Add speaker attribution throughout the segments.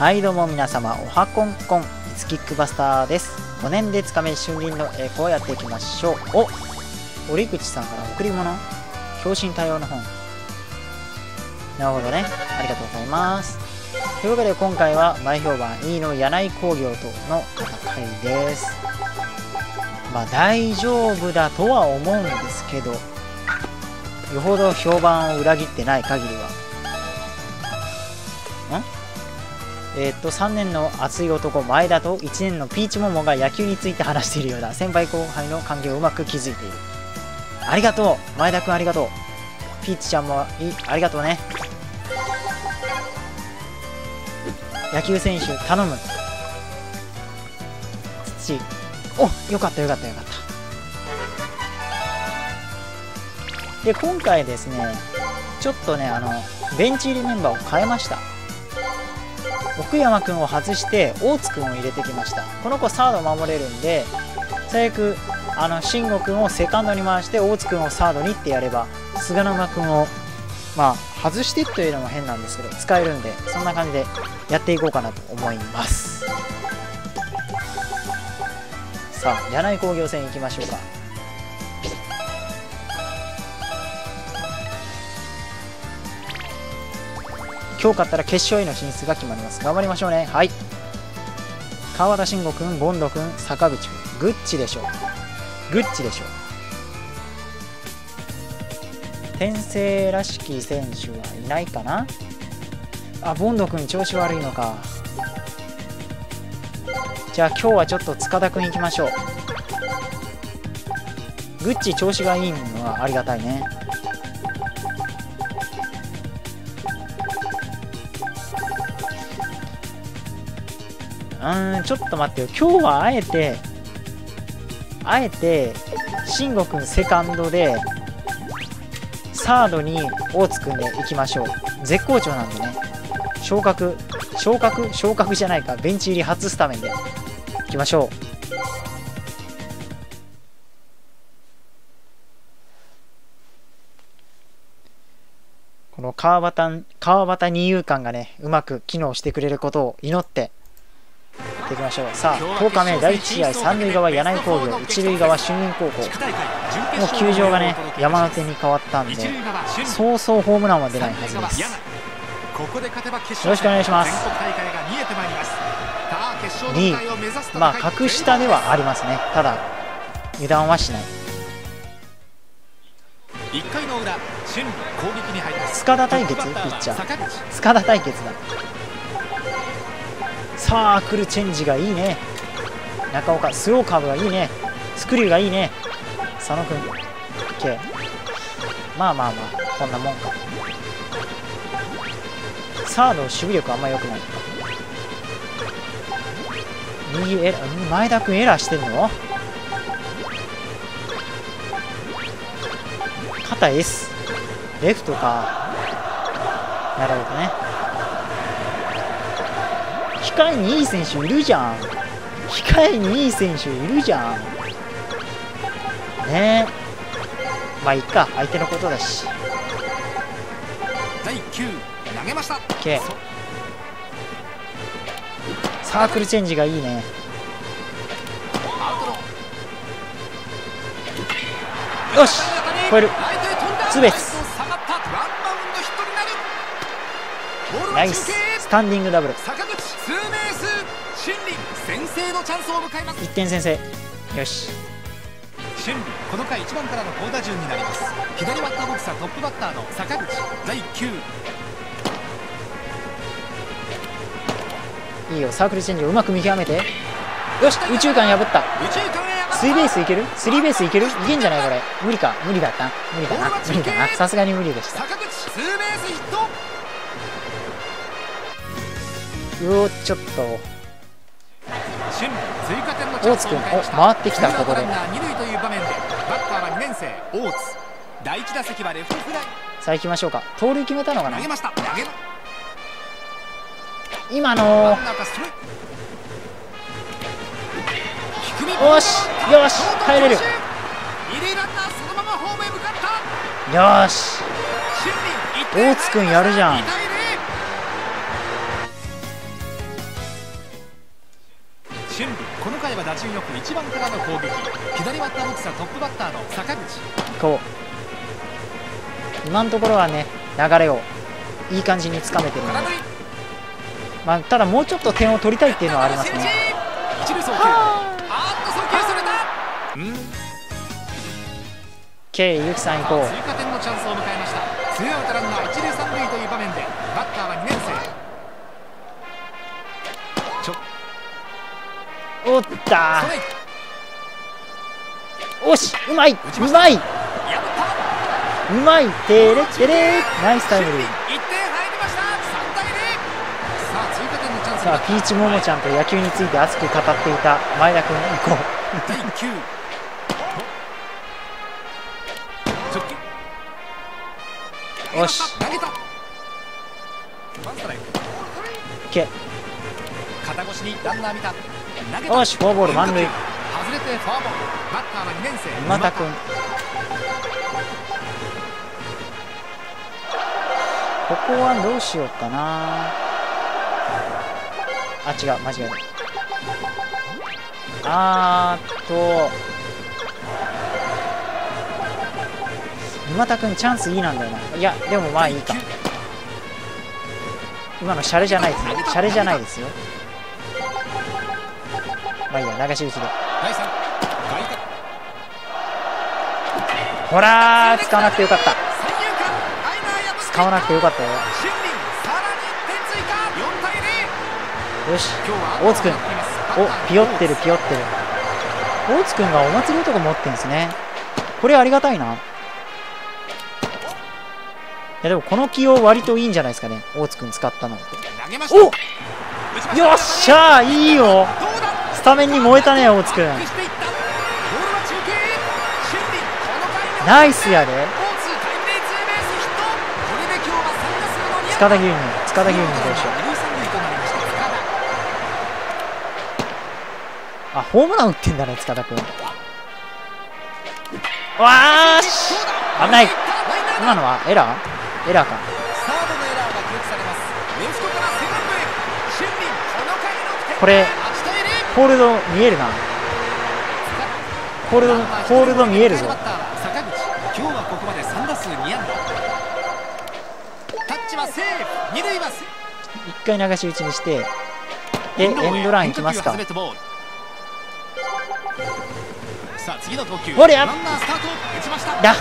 Speaker 1: はいどうも皆様おはこんこん。いつキックバスターです。5年でつかめ春林の栄光をやっていきましょう。お折口さんから贈り物。共振多様の本。なるほどね。ありがとうございます。というわけで今回は前評判 E の柳井工業との戦いです。まあ大丈夫だとは思うんですけどよほど評判を裏切ってない限りはえー、っと3年の熱い男前田と1年のピーチモモが野球について話しているようだ。先輩後輩の関係をうまく築いている。ありがとう前田くんありがとう。ピーチちゃんもいありがとうね。野球選手頼む。土。およかったよかったよかった。で今回ですねちょっとねあのベンチ入りメンバーを変えました。奥山君を外して大津君を入れてきました。この子サード守れるんで最悪あの慎吾君をセカンドに回して大津君をサードにってやれば菅沼君をまあ外してというのも変なんですけど使えるんでそんな感じでやっていこうかなと思います。さあ柳井工業戦いきましょうか。今日勝ったら決勝への進出が決まります。頑張りましょうね。はい。川田慎吾君ボンド君坂口君グッチでしょう。グッチでしょう。転生らしき選手はいないかな？あボンド君調子悪いのか。じゃあ今日はちょっと塚田君行きましょう。グッチ調子がいいのはありがたいね。ーんちょっと待ってよ。今日はあえてあえて慎吾くんセカンドでサードに大津くんでいきましょう。絶好調なんでね。昇格昇格昇格じゃないか。ベンチ入り初スタメンで。いきましょう。この川端川端二遊間がねうまく機能してくれることを祈っていきましょう。さあ10日目第1試合三塁側柳井工業。一塁側春林高校。もう球場がね山手に変わったんでそうそうホームランは出ないはずです。よろしくお願いします。2位。まあ格下ではありますね。ただ油断はしない。
Speaker 2: 1回の裏春攻撃に入ります。
Speaker 1: 塚田対決ピッチャー。塚田対決ださあ来るチェンジがいいね。中岡スローカーブがいいね。スクリューがいいね。佐野君 OK まあまあまあこんなもんか。サード守備力あんま良くない。右エラ前田君エラーしてんの？肩 S レフトか。なるほどね。控えにいい選手いるじゃん。控えにいい選手いるじゃん。ね。えまあいいか。相手のことだし。
Speaker 2: 第9投げました。
Speaker 1: OK サークルチェンジがいいね。よし。超える。ツーベース。ナイス。スタンディングダブル
Speaker 2: ツーベース心理先制のチャンスを迎えます。
Speaker 1: 1点先制。よし。
Speaker 2: 春理この回1番からの好打順になります。左バッターボックスはトップバッターの坂口。第9
Speaker 1: いいよ。サークルチェンジをうまく見極めて。よし宇宙間破った。
Speaker 2: 宇宙間へ
Speaker 1: スリーベースいける？スリーベースいける？いけんじゃないこれ。無理か。無理だった。無理だな。無理だな。さすがに無理でした。
Speaker 2: 坂口ツーベースヒット
Speaker 1: うおちょっと。大津君お回ってきたここで。
Speaker 2: ツーアウトランナー二塁という場面でバッターは2年生大津。第1打席はレフトフライ。
Speaker 1: さあ行きましょうか。盗塁決めたのかな？
Speaker 2: 投げました。投げ
Speaker 1: 今のよしよし帰れる。
Speaker 2: 二塁ランナーそのままホームへ向かった。
Speaker 1: よし。大津君やるじゃん
Speaker 2: 順よく1番からの攻撃。左バッターボックスはトップバッターの坂口。
Speaker 1: こう。今のところはね流れをいい感じにつかめてるのでまあ、ただもうちょっと点を取りたいっていうのはありますね。
Speaker 2: あ。ーっと送球それた。うん。
Speaker 1: K ゆきさん行こう。
Speaker 2: 追加点のチャンスを迎えました。ツーアウトランナー一塁
Speaker 1: った。おしうまいう
Speaker 2: ちま
Speaker 1: い。うまいてれてれ。ナイスタイムリー。
Speaker 2: 1点入りました3対0さあ
Speaker 1: ピーチももちゃんと野球について熱く語っていた前田君行こ
Speaker 2: 第9直球
Speaker 1: う。よし。
Speaker 2: 投げたワンストライク
Speaker 1: K
Speaker 2: 肩越しにランナー見た
Speaker 1: よしフォアボール満塁。
Speaker 2: 外れてフォアボール。バッターは2年生。
Speaker 1: 今田君。ここはどうしようかな。あ違う間違えた。あーっと。今田君チャンスいいなんだよな。いやでもまあいいか。今のシャレじゃないですね。シャレじゃないですよまあいいや流し打ちで。
Speaker 2: 第3外角。
Speaker 1: ほらー使わなくてよかった。使わなくてよかったよ。
Speaker 2: 森林さらに1点追加4対0
Speaker 1: よし。大津君。おピヨってるピヨってる。大津君がお祭り男持ってんすね。これありがたいな。いやでもこの起用割といいんじゃないですかね。大津君使ったの。およっしゃーいいよスタメンに燃えたね大津君。ナイスやで。塚田牛乳塚田牛乳どうしようあホームラン打ってんだね塚田君。わーし。危ない。今のはエラー？エラーか。
Speaker 2: こ
Speaker 1: れホールド見えるな。ホールドホールド見えるぞ。
Speaker 2: 坂口今日はここまで3打数2安打。タッチはセーフ。二塁は
Speaker 1: 一回流し打ちにしてでエンドラン行きますか。
Speaker 2: さあ次の投球。
Speaker 1: ほりゃ。
Speaker 2: ランナースタート。打ちました。
Speaker 1: だ。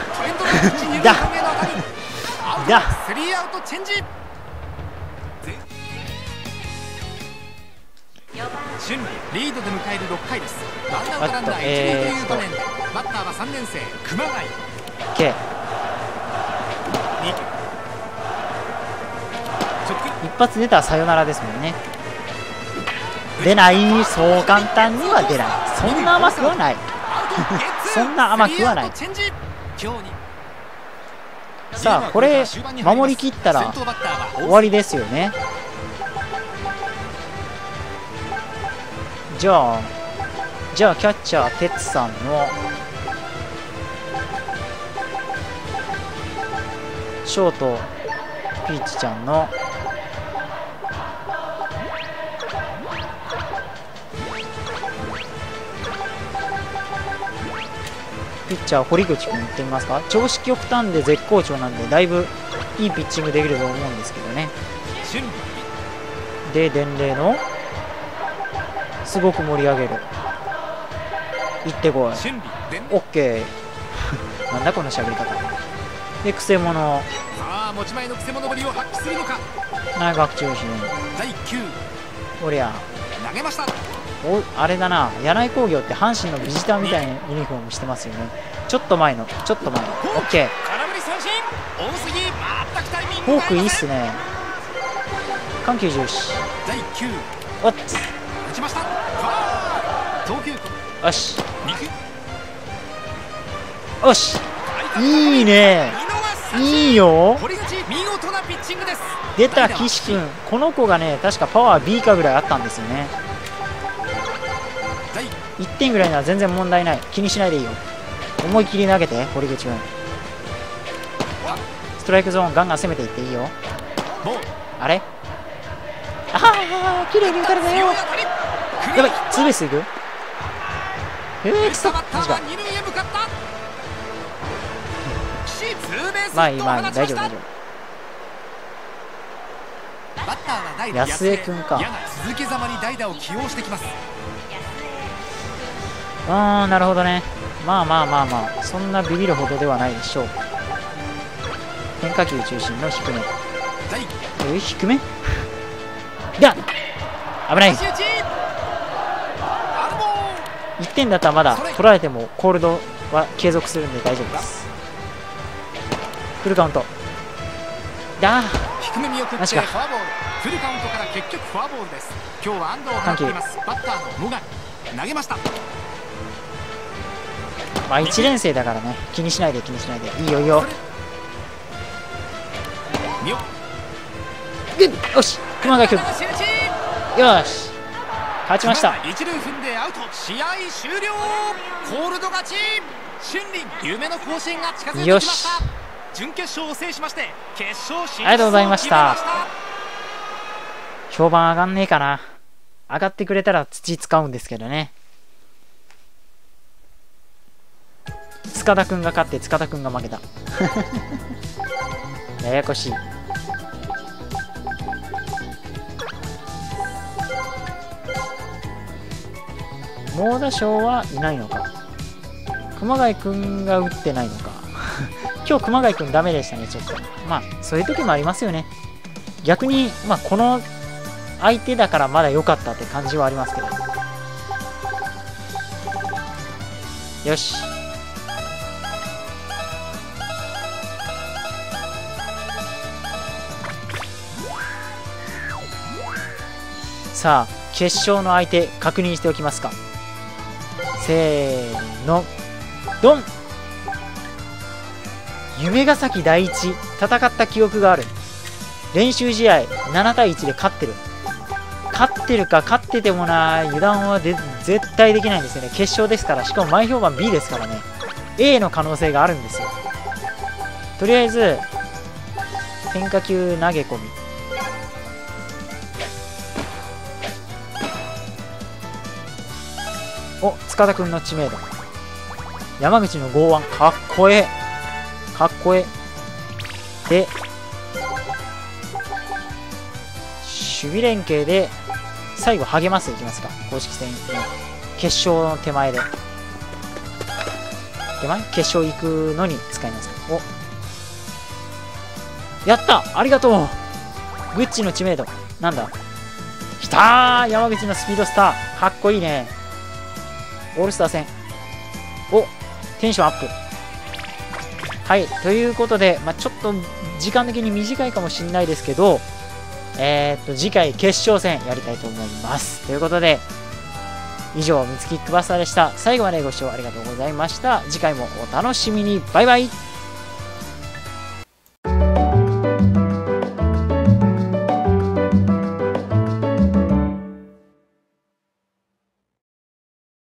Speaker 1: だ。だ。
Speaker 2: スリーアウトチェンジぜ春林リードで迎える6回です。ワンアウトランナー一塁という場面でバッターは3年生熊谷。
Speaker 1: K
Speaker 2: 2直。球
Speaker 1: 一発出たらサヨナラですもんね。出ない？そう簡単には出ない。そんな甘くはない。そんな甘くはない。さあこれ守りきったら終わりですよねじゃあじゃあキャッチャー哲さんのショートピーチちゃんのピッチャー堀口君いってみますか？調子極端で絶好調なんでだいぶいいピッチングできると思うんですけどね。で伝令の？すごく盛り上げる。行ってこい。
Speaker 2: 春林伝
Speaker 1: オッケー。なんだこの喋り方。でくせ者。
Speaker 2: さあ持ち前のくせ者ぶりを発揮するのか。
Speaker 1: 内学中心。
Speaker 2: 第9
Speaker 1: おりゃ。
Speaker 2: 投げました。
Speaker 1: おあれだな。柳井工業って阪神のビジターみたいなユニフォームしてますよね。ちょっと前の。ちょっと前。のオッケー。
Speaker 2: 空振り三振。大杉全くタイミング
Speaker 1: フォークいいっ
Speaker 2: す
Speaker 1: すね。緩急重視。
Speaker 2: 第9
Speaker 1: おっ
Speaker 2: 打ちましたファール投球
Speaker 1: よし。よし。いいね。いいよ。出た岸君。この子がね確かパワー B かぐらいあったんですよね。1点ぐらいなら全然問題ない。気にしないでいいよ。思い切り投げて堀口君。ストライクゾーンガンガン攻めていっていいよ。あれ？ああ綺麗に打たれたよ。やばいツーベースいく？えー、くそ
Speaker 2: バッターは二塁へ向かった。岸ツーベースヒ
Speaker 1: まあいい
Speaker 2: ットを
Speaker 1: まあ大丈夫大丈夫。安江君か。
Speaker 2: 続けざまに代打を起用してきます。
Speaker 1: あーなるほどね。まあまあまあまあ。そんなビビるほどではないでしょう。変化球中心の低め。
Speaker 2: 第
Speaker 1: えー、低め？いや危ない1点だったらまだ取られてもコールドは継続するんで大丈夫です。フルカウント。だ
Speaker 2: 低め見送って
Speaker 1: マジか。
Speaker 2: フォアボール。フルカウントから結局フォアボールです。今日は安藤を放っています。バッターの最上投げました。
Speaker 1: まあ1年生だからね。気にしないで気にしないで。いいよいいよ。
Speaker 2: 見よ。
Speaker 1: し。熊谷君。よし勝ちました。
Speaker 2: 一塁踏んでアウト。試合終了。コールド勝ち。春林夢の甲子園が近づいてきまし
Speaker 1: た。
Speaker 2: 準決勝を制しまして決勝進出を
Speaker 1: ありがとうございました。評判上がんねえかな。上がってくれたら土使うんですけどね。塚田くんが勝って塚田くんが負けた。ややこしい猛打賞はいないのか。熊谷くんが打ってないのか。今日熊谷くんダメでしたねちょっと。まあそういう時もありますよね。逆に、まあ、この相手だからまだ良かったって感じはありますけど。よし。さあ決勝の相手確認しておきますか。せーの。ドン。夢ヶ崎第一。戦った記憶がある。練習試合7対1で勝ってる。勝ってるか勝っててもな油断はで絶対できないんですよね。決勝ですから。しかも前評判 B ですからね。A の可能性があるんですよ。とりあえず変化球投げ込み。お塚田君の知名度。山口の剛腕。かっこええ。かっこええ。で守備連携で最後励ますいきますか？公式戦の決勝の手前で。手前？決勝行くのに使いますお。やった！ありがとう！グッチの知名度。なんだ？きたー！山口のスピードスター。かっこいいね。オールスター戦。おテンションアップ。はいということで、まあ、ちょっと時間的に短いかもしれないですけどえー、っと次回決勝戦やりたいと思います。ということで以上ミツキックバスターでした。最後までご視聴ありがとうございました。次回もお楽しみに。バイバイ。